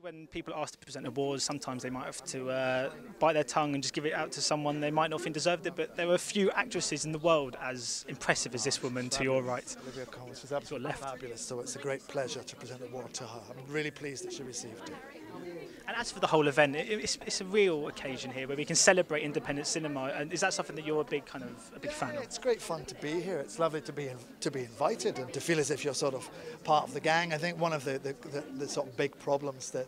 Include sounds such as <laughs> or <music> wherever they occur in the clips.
When people ask to present awards, sometimes they might have to uh, bite their tongue and just give it out to someone they might not think deserved it. But there are a few actresses in the world as impressive as this woman to your right. Olivia Colman was absolutely left. fabulous, so it's a great pleasure to present the award to her. I'm really pleased that she received it. And as for the whole event, it, it's, it's a real occasion here where we can celebrate independent cinema. And is that something that you're a big kind of a big fan of? It's great fun to be here. It's lovely to be in, to be invited and to feel as if you're sort of part of the gang. I think one of the, the, the, the sort of big problems that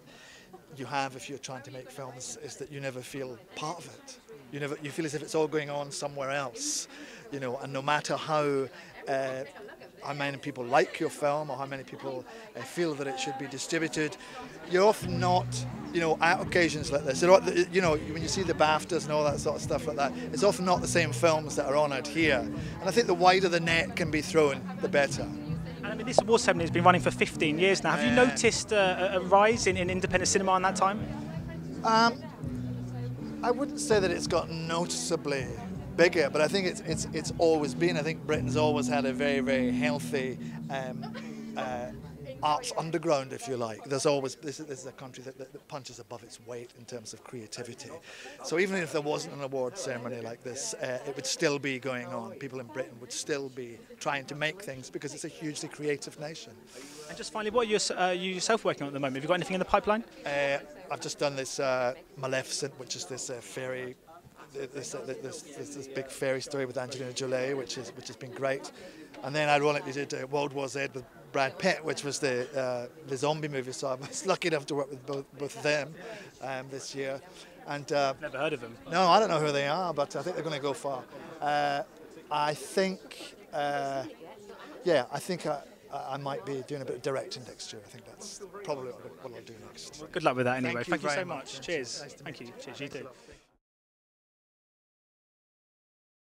you have if you're trying to make films is that you never feel part of it. You never you feel as if it's all going on somewhere else, you know. And no matter how uh, how many people like your film or how many people uh, feel that it should be distributed, you're often not, you know, at occasions like this. You know, when you see the BAFTAs and all that sort of stuff like that, it's often not the same films that are honoured here. And I think the wider the net can be thrown, the better. I mean, this award ceremony has been running for 15 years now. Have you noticed uh, a rise in, in independent cinema in that time? Um, I wouldn't say that it's got noticeably bigger, but I think it's it's it's always been. I think Britain's always had a very very healthy. Um, uh, arts underground, if you like. There's always this, this is a country that, that, that, punches above its weight in terms of creativity. So even if there wasn't an award ceremony like this, uh, it would still be going on. People in Britain would still be trying to make things because it's a hugely creative nation. And just finally, what are you, uh, you yourself working on at the moment? Have you got anything in the pipeline? Uh, I've just done this uh, Maleficent, which is this uh, fairy this, uh, this, this, this, big fairy story with Angelina Jolie, which is which has been great. And then ironically did uh, World War Z with Brad Pitt, which was the uh, the zombie movie. So I was <laughs> lucky enough to work with both, both of them um, this year. And uh, never heard of them. No, I don't know who they are, but I think they're going to go far. Uh, I think, uh, yeah, I think I, I might be doing a bit of directing next year. I think that's probably what I'll do next. Good luck with that anyway. Thank you, Thank you so much. much. Cheers. Nice Thank you. Cheers. You too.